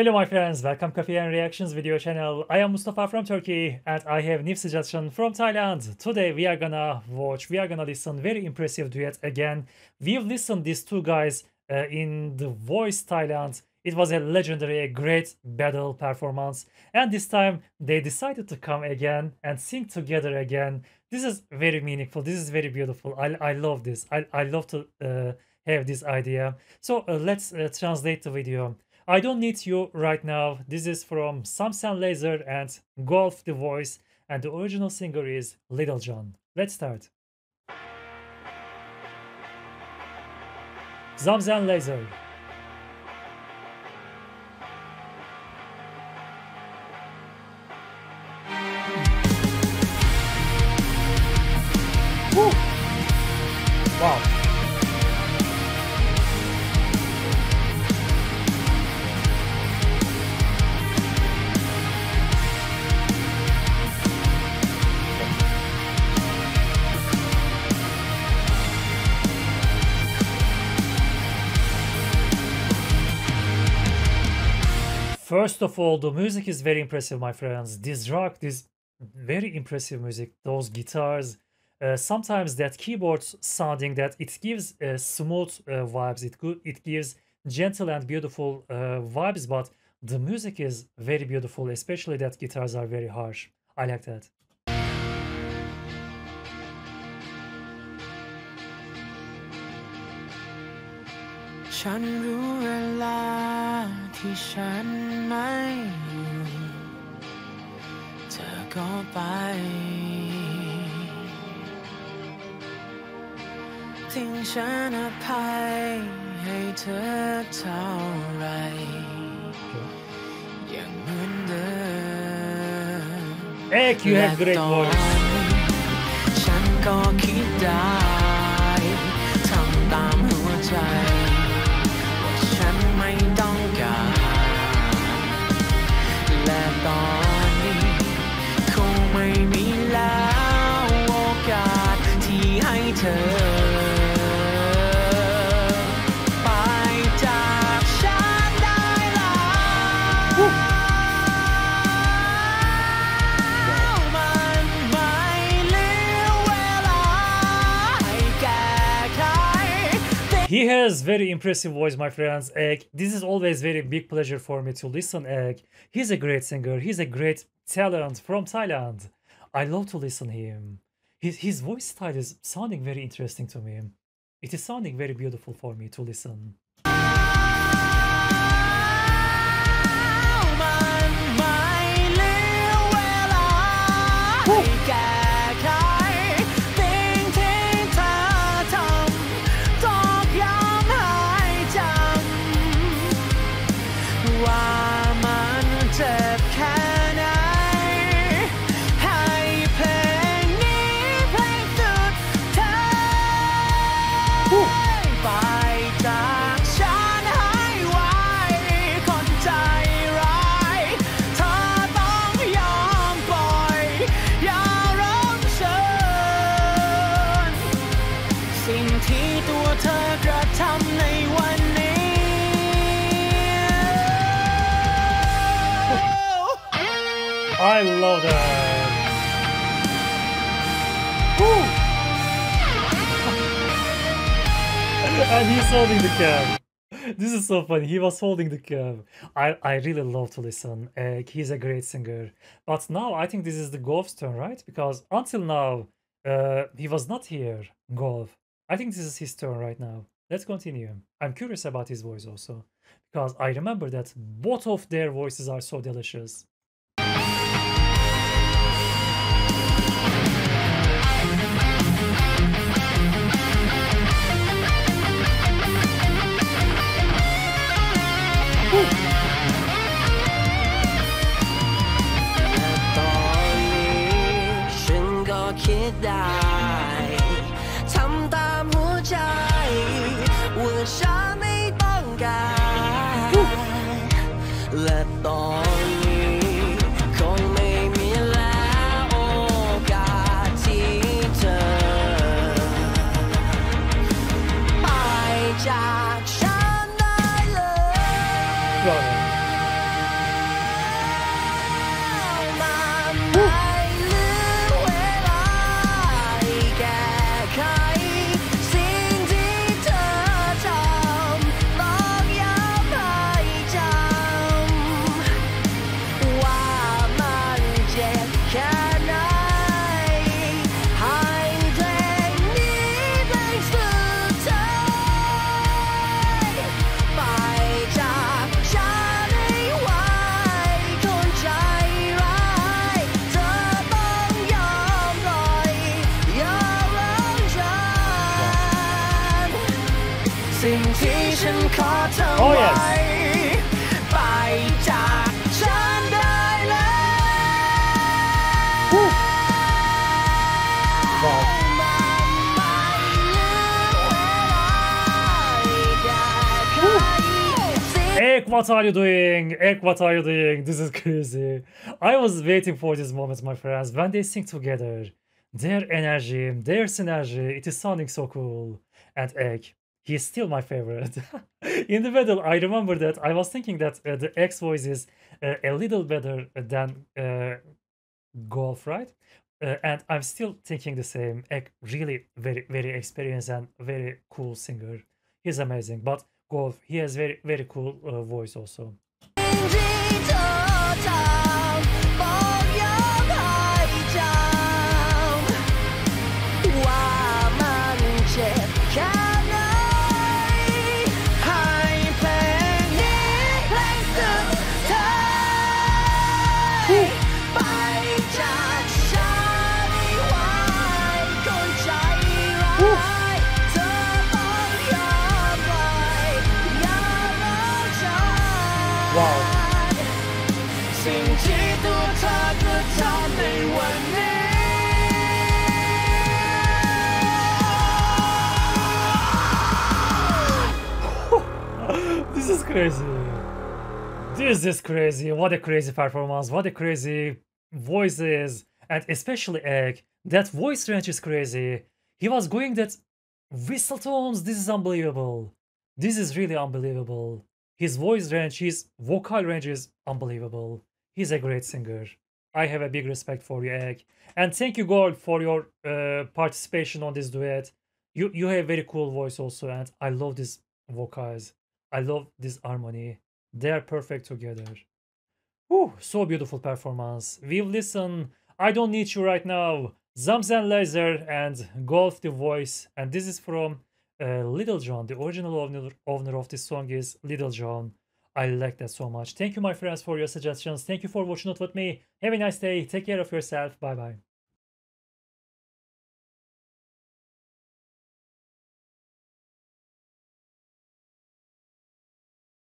Hello my friends, welcome Coffee and Reactions video channel. I am Mustafa from Turkey and I have new suggestion from Thailand. Today we are gonna watch, we are gonna listen very impressive duet again. We've listened these two guys uh, in The Voice Thailand. It was a legendary, a great battle performance. And this time they decided to come again and sing together again. This is very meaningful. This is very beautiful. I, I love this. I, I love to uh, have this idea. So uh, let's uh, translate the video. I don't need you right now. This is from Samsen Laser and Golf the Voice and the original singer is Little John. Let's start. Zamzen Laser. Woo! Wow. First of all, the music is very impressive, my friends. This rock, this very impressive music, those guitars, uh, sometimes that keyboard sounding that it gives uh, smooth uh, vibes, it, good, it gives gentle and beautiful uh, vibes, but the music is very beautiful, especially that guitars are very harsh. I like that. ฉันรู้เวลาที่ฉันไม่อยู่เธอก็ไป ทิ้งฉันอภัยให้เธอเท่าไร ยังเหมือนเดิม Ek, you have great voice. ฉันก็คิดได้ทำตามหัวใจ He has very impressive voice, my friends. Ek. This is always very big pleasure for me to listen Ek. He's a great singer. He's a great talent from Thailand. I love to listen him. His, his voice style is sounding very interesting to me. It is sounding very beautiful for me to listen. I love that. and he's holding the cab. This is so funny. He was holding the cab. I, I really love to listen. Uh, he's a great singer. But now I think this is the Golf's turn, right? Because until now, uh, he was not here, Golf. I think this is his turn right now. Let's continue. I'm curious about his voice also. Because I remember that both of their voices are so delicious. ิดได้ทำตามหัวใจว่าฉันไม่ต้องการและต่อ สิ่งที่ฉันขอเธอไว้ไปจากฉันได้แล้ว Eric, what are you doing? Eric, what are you doing? This is crazy. I was waiting for this moment, my friends. When they sing together, their energy, their synergy, it is sounding so cool. And Ek he is still my favorite. In the middle, I remember that I was thinking that uh, the X voice is uh, a little better than uh, Golf, right? Uh, and I'm still thinking the same. Really very, very experienced and very cool singer. He's amazing. But Golf, he has very, very cool uh, voice also. Crazy. This is crazy. What a crazy performance. What a crazy voices. And especially Ek. That voice range is crazy. He was going that whistle tones. This is unbelievable. This is really unbelievable. His voice range, his vocal range is unbelievable. He's a great singer. I have a big respect for you, Ek. And thank you, Golf, for your uh, participation on this duet. You you have a very cool voice also, and I love these vocals. I love this harmony. They are perfect together. Whew, so beautiful performance. We've listened I Don't Need You Right Now, Zamzan Laser, and Golf the Voice. And this is from uh, Little John. The original owner, owner of this song is Little John. I like that so much. Thank you, my friends, for your suggestions. Thank you for watching it with me. Have a nice day. Take care of yourself. Bye bye.